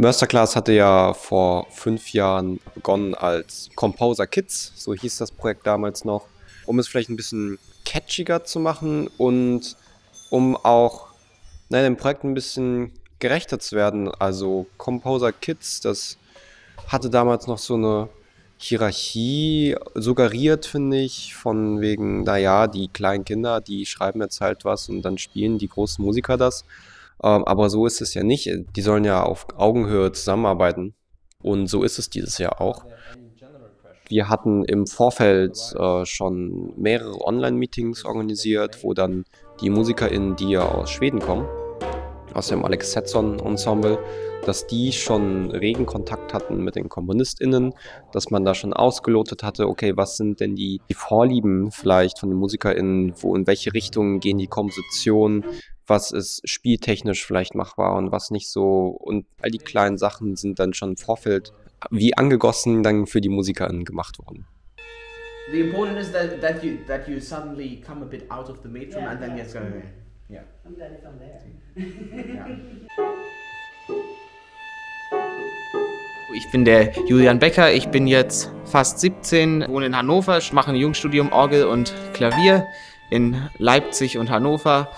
Masterclass hatte ja vor fünf Jahren begonnen als Composer Kids, so hieß das Projekt damals noch, um es vielleicht ein bisschen catchiger zu machen und um auch nein, dem Projekt ein bisschen gerechter zu werden. Also Composer Kids, das hatte damals noch so eine Hierarchie suggeriert, finde ich, von wegen, naja, die kleinen Kinder, die schreiben jetzt halt was und dann spielen die großen Musiker das. Ähm, aber so ist es ja nicht. Die sollen ja auf Augenhöhe zusammenarbeiten. Und so ist es dieses Jahr auch. Wir hatten im Vorfeld äh, schon mehrere Online-Meetings organisiert, wo dann die MusikerInnen, die ja aus Schweden kommen, aus dem Alex Setson Ensemble, dass die schon regen Kontakt hatten mit den KomponistInnen, dass man da schon ausgelotet hatte, okay, was sind denn die, die Vorlieben vielleicht von den MusikerInnen, wo in welche Richtung gehen die Kompositionen, was ist spieltechnisch vielleicht machbar und was nicht so. Und all die kleinen Sachen sind dann schon im Vorfeld wie angegossen dann für die MusikerInnen gemacht worden. The important is that, that you that you suddenly come a bit out of the metrum yeah, and then yeah. get going. Yeah. I'm glad if I'm there. yeah. Ich bin der Julian Becker, ich bin jetzt fast 17, wohne in Hannover, mache ein Jungstudium Orgel und Klavier in Leipzig und Hannover.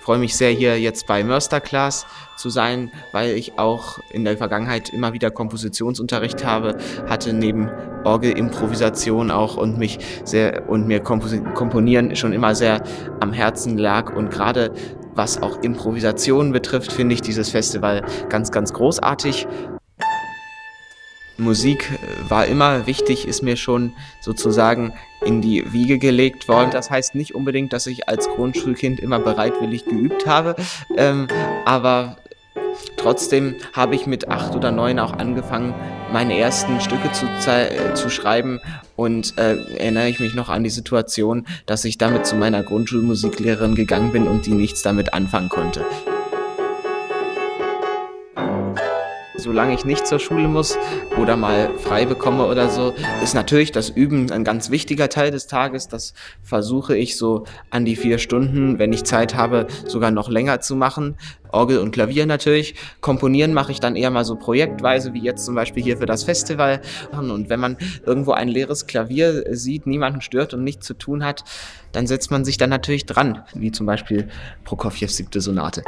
Freue mich sehr, hier jetzt bei Mörsterclass zu sein, weil ich auch in der Vergangenheit immer wieder Kompositionsunterricht habe, hatte neben Orgelimprovisation auch und mich sehr und mir Komponieren schon immer sehr am Herzen lag. Und gerade was auch Improvisation betrifft, finde ich dieses Festival ganz, ganz großartig. Musik äh, war immer wichtig, ist mir schon sozusagen in die Wiege gelegt worden. Das heißt nicht unbedingt, dass ich als Grundschulkind immer bereitwillig geübt habe, ähm, aber trotzdem habe ich mit acht oder neun auch angefangen, meine ersten Stücke zu, äh, zu schreiben und äh, erinnere ich mich noch an die Situation, dass ich damit zu meiner Grundschulmusiklehrerin gegangen bin und die nichts damit anfangen konnte. Solange ich nicht zur Schule muss oder mal frei bekomme oder so, ist natürlich das Üben ein ganz wichtiger Teil des Tages. Das versuche ich so an die vier Stunden, wenn ich Zeit habe, sogar noch länger zu machen. Orgel und Klavier natürlich. Komponieren mache ich dann eher mal so projektweise, wie jetzt zum Beispiel hier für das Festival. Und wenn man irgendwo ein leeres Klavier sieht, niemanden stört und nichts zu tun hat, dann setzt man sich dann natürlich dran, wie zum Beispiel Prokofjews siebte Sonate.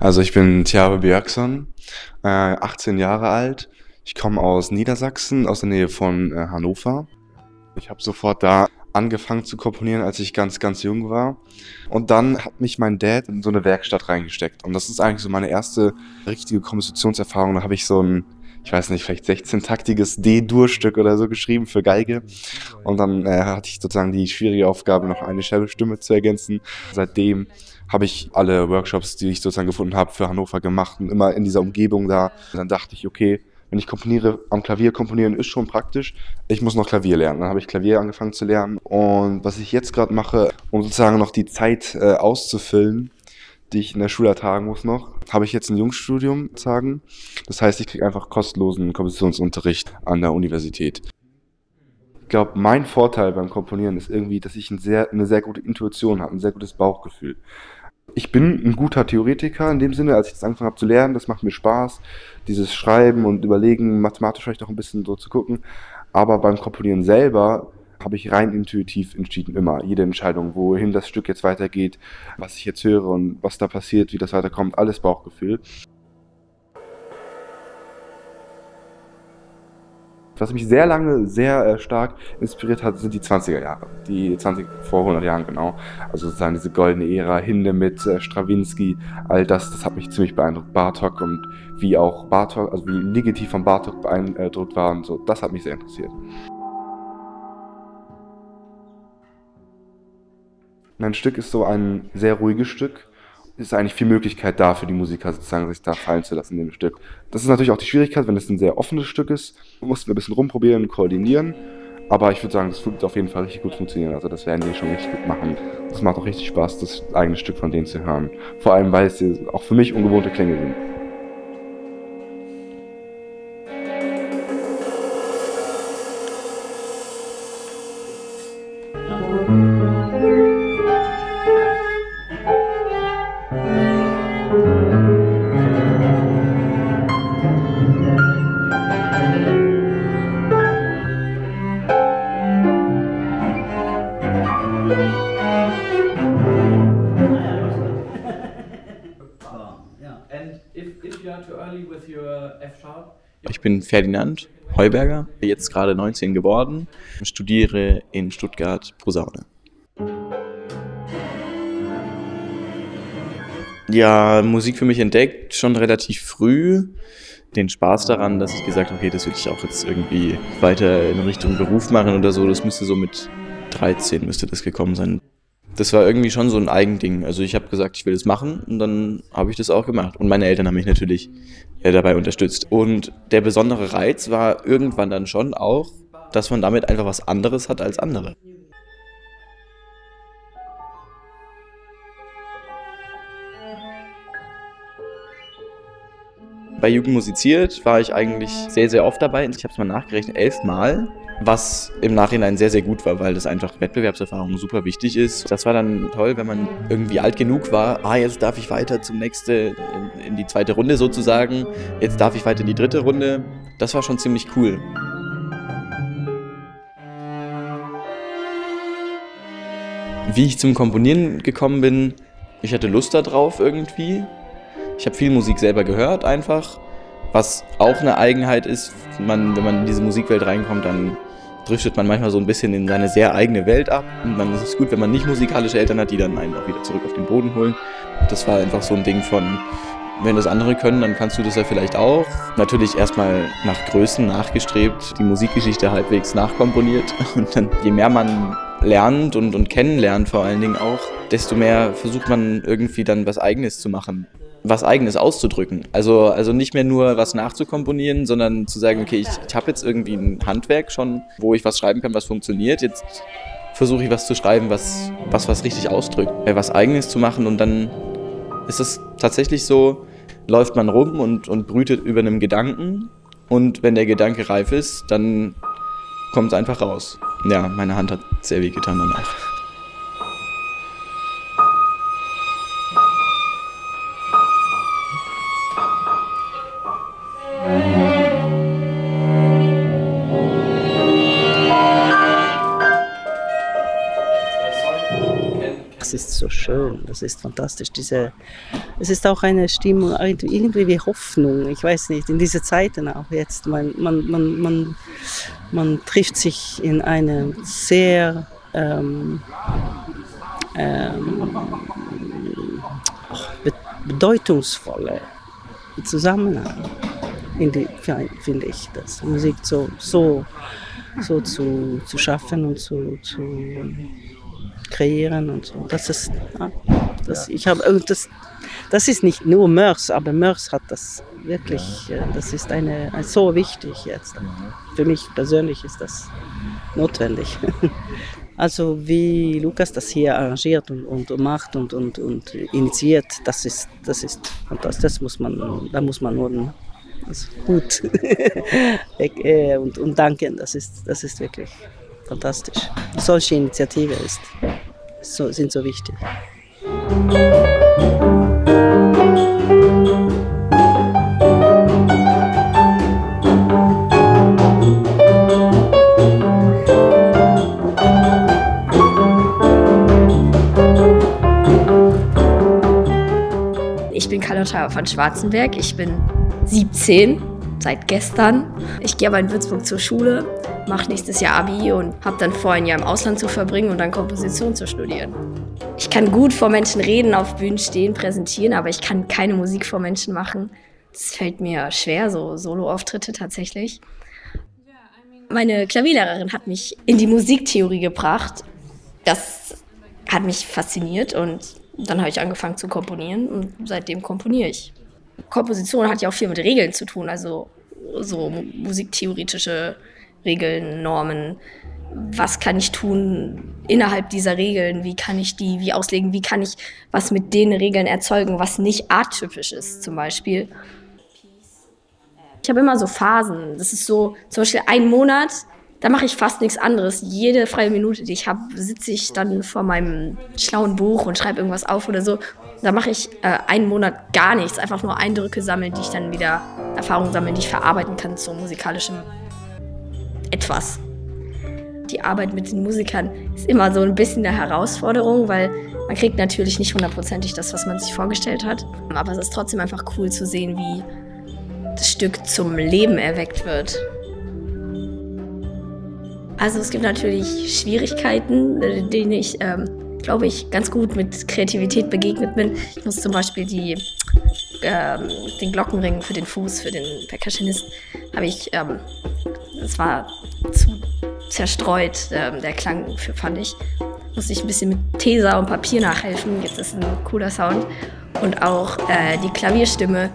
Also ich bin Thiabe Björkson, äh, 18 Jahre alt. Ich komme aus Niedersachsen, aus der Nähe von äh, Hannover. Ich habe sofort da angefangen zu komponieren, als ich ganz, ganz jung war. Und dann hat mich mein Dad in so eine Werkstatt reingesteckt. Und das ist eigentlich so meine erste richtige Kompositionserfahrung. Da habe ich so ein, ich weiß nicht, vielleicht 16-taktiges D-Dur-Stück oder so geschrieben für Geige. Und dann äh, hatte ich sozusagen die schwierige Aufgabe, noch eine Cello-Stimme zu ergänzen. Seitdem habe ich alle Workshops, die ich sozusagen gefunden habe, für Hannover gemacht und immer in dieser Umgebung da. Und dann dachte ich, okay, wenn ich komponiere, am Klavier komponieren ist schon praktisch. Ich muss noch Klavier lernen. Dann habe ich Klavier angefangen zu lernen. Und was ich jetzt gerade mache, um sozusagen noch die Zeit äh, auszufüllen, die ich in der Schule ertragen muss noch, habe ich jetzt ein Jungstudium sagen. Das heißt, ich kriege einfach kostenlosen Kompositionsunterricht an der Universität. Ich glaube, mein Vorteil beim Komponieren ist irgendwie, dass ich ein sehr, eine sehr gute Intuition habe, ein sehr gutes Bauchgefühl ich bin ein guter Theoretiker in dem Sinne, als ich das angefangen habe zu lernen, das macht mir Spaß, dieses Schreiben und Überlegen, mathematisch vielleicht auch ein bisschen so zu gucken. Aber beim Komponieren selber habe ich rein intuitiv entschieden, immer. Jede Entscheidung, wohin das Stück jetzt weitergeht, was ich jetzt höre und was da passiert, wie das weiterkommt, alles Bauchgefühl. Was mich sehr lange sehr äh, stark inspiriert hat, sind die 20er Jahre. Die 20 vor 100 Jahren genau. Also sozusagen diese goldene Ära, Hinde mit äh, Stravinsky, all das, das hat mich ziemlich beeindruckt. Bartok und wie auch Bartok, also wie Ligeti von Bartok beeindruckt war und so, das hat mich sehr interessiert. Mein Stück ist so ein sehr ruhiges Stück. Es ist eigentlich viel Möglichkeit da für die Musiker sozusagen, sich da fallen zu lassen in dem Stück. Das ist natürlich auch die Schwierigkeit, wenn es ein sehr offenes Stück ist. Man muss ein bisschen rumprobieren, koordinieren. Aber ich würde sagen, das wird auf jeden Fall richtig gut funktionieren. Also das werden die schon richtig gut machen. Das macht auch richtig Spaß, das eigene Stück von denen zu hören. Vor allem, weil es auch für mich ungewohnte Klänge sind. Ich bin Ferdinand Heuberger, jetzt gerade 19 geworden, studiere in Stuttgart Posaune. Ja, Musik für mich entdeckt schon relativ früh. Den Spaß daran, dass ich gesagt habe, okay, das will ich auch jetzt irgendwie weiter in Richtung Beruf machen oder so. Das müsste so mit 13 müsste das gekommen sein das war irgendwie schon so ein Eigending. Also ich habe gesagt, ich will das machen und dann habe ich das auch gemacht. Und meine Eltern haben mich natürlich äh, dabei unterstützt. Und der besondere Reiz war irgendwann dann schon auch, dass man damit einfach was anderes hat als andere. Bei Jugend musiziert war ich eigentlich sehr, sehr oft dabei. Ich habe es mal nachgerechnet, elfmal was im Nachhinein sehr, sehr gut war, weil das einfach Wettbewerbserfahrung super wichtig ist. Das war dann toll, wenn man irgendwie alt genug war, ah, jetzt darf ich weiter zum nächsten, in, die zweite Runde sozusagen, jetzt darf ich weiter in die dritte Runde. Das war schon ziemlich cool. Wie ich zum Komponieren gekommen bin, ich hatte Lust darauf irgendwie. Ich habe viel Musik selber gehört einfach, was auch eine Eigenheit ist. Man, wenn man in diese Musikwelt reinkommt, dann driftet man manchmal so ein bisschen in seine sehr eigene Welt ab. Und dann ist es gut, wenn man nicht musikalische Eltern hat, die dann einen auch wieder zurück auf den Boden holen. Das war einfach so ein Ding von, wenn das andere können, dann kannst du das ja vielleicht auch. Natürlich erstmal nach Größen nachgestrebt, die Musikgeschichte halbwegs nachkomponiert. Und dann, je mehr man lernt und, und kennenlernt vor allen Dingen auch, desto mehr versucht man irgendwie dann was Eigenes zu machen was Eigenes auszudrücken. Also, also nicht mehr nur was nachzukomponieren, sondern zu sagen, okay, ich, ich habe jetzt irgendwie ein Handwerk schon, wo ich was schreiben kann, was funktioniert. Jetzt versuche ich was zu schreiben, was, was was richtig ausdrückt, äh, was Eigenes zu machen und dann ist es tatsächlich so, läuft man rum und, und brütet über einem Gedanken und wenn der Gedanke reif ist, dann kommt es einfach raus. Ja, meine Hand hat sehr weh getan danach. Das ist so schön, das ist fantastisch. Diese, es ist auch eine Stimmung, irgendwie wie Hoffnung, ich weiß nicht, in diese Zeiten auch jetzt. Man, man, man, man, man trifft sich in einem sehr ähm, ähm, bedeutungsvolle Zusammenhang, finde ich, das Musik so, so, so zu, zu schaffen und zu, zu kreieren und so. Das ist, ja, das, ich habe, das, das ist nicht nur Mörs, aber Mörs hat das wirklich, ja. Äh, das ist eine, so wichtig jetzt. Für mich persönlich ist das notwendig. Also wie Lukas das hier arrangiert und, und, macht und, und, und initiiert, das ist, das ist fantastisch. Das muss man, da muss man nur also gut äh, und, und danken. Das ist, das ist wirklich fantastisch. Solche Initiative ist, so, sind so wichtig. Ich bin Carlotta von Schwarzenberg, ich bin 17 seit gestern. Ich gehe aber in Würzburg zur Schule, mache nächstes Jahr Abi und habe dann vor, ein Jahr im Ausland zu verbringen und dann Komposition zu studieren. Ich kann gut vor Menschen reden, auf Bühnen stehen, präsentieren, aber ich kann keine Musik vor Menschen machen. Das fällt mir schwer, so Solo-Auftritte tatsächlich. Meine Klavierlehrerin hat mich in die Musiktheorie gebracht. Das hat mich fasziniert und dann habe ich angefangen zu komponieren und seitdem komponiere ich. Komposition hat ja auch viel mit Regeln zu tun, also so musiktheoretische Regeln, Normen. Was kann ich tun innerhalb dieser Regeln? Wie kann ich die wie auslegen? Wie kann ich was mit den Regeln erzeugen, was nicht atypisch ist, zum Beispiel? Ich habe immer so Phasen. Das ist so zum Beispiel ein Monat, da mache ich fast nichts anderes. Jede freie Minute, die ich habe, sitze ich dann vor meinem schlauen Buch und schreibe irgendwas auf oder so. Da mache ich äh, einen Monat gar nichts, einfach nur Eindrücke sammeln, die ich dann wieder Erfahrungen sammeln, die ich verarbeiten kann zu musikalischem etwas. Die Arbeit mit den Musikern ist immer so ein bisschen eine Herausforderung, weil man kriegt natürlich nicht hundertprozentig das, was man sich vorgestellt hat. Aber es ist trotzdem einfach cool zu sehen, wie das Stück zum Leben erweckt wird. Also es gibt natürlich Schwierigkeiten, denen ich, ähm, glaube ich, ganz gut mit Kreativität begegnet bin. Ich muss zum Beispiel die, ähm, den Glockenring für den Fuß, für den Percussionist, habe ich, ähm, war zu zerstreut, ähm, der Klang, für, fand ich. Musste ich ein bisschen mit Tesa und Papier nachhelfen. Jetzt ist ein cooler Sound. Und auch äh, die Klavierstimme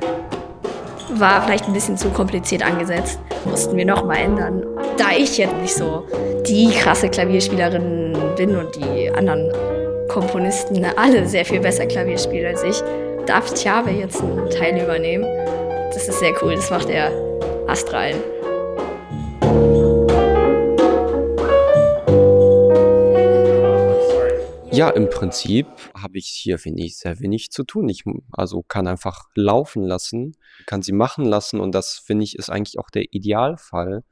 war vielleicht ein bisschen zu kompliziert angesetzt. Mussten wir nochmal ändern. Da ich jetzt nicht so die krasse Klavierspielerin bin und die anderen Komponisten alle sehr viel besser Klavier spielen als ich, darf Tjabe jetzt einen Teil übernehmen. Das ist sehr cool, das macht er astral. Ja, im Prinzip habe ich hier, finde ich, sehr wenig zu tun. Ich also kann einfach laufen lassen, kann sie machen lassen und das, finde ich, ist eigentlich auch der Idealfall,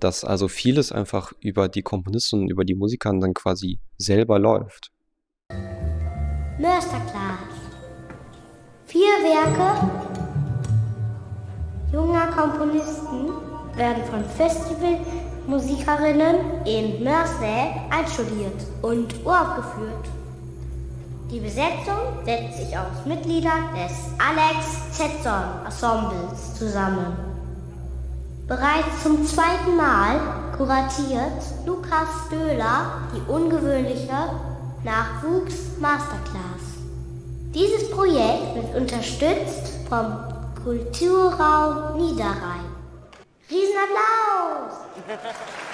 dass also vieles einfach über die Komponisten und über die Musiker dann quasi selber läuft. Masterclass. Vier Werke junger Komponisten werden von Festivalmusikerinnen in Mersey einstudiert und uraufgeführt. Die Besetzung setzt sich aus Mitgliedern des Alex Zetson Ensembles zusammen. Bereits zum zweiten Mal kuratiert Lukas Döhler die ungewöhnliche Nachwuchs Masterclass. Dieses Projekt wird unterstützt vom Kulturraum Niederrhein. Riesenapplaus!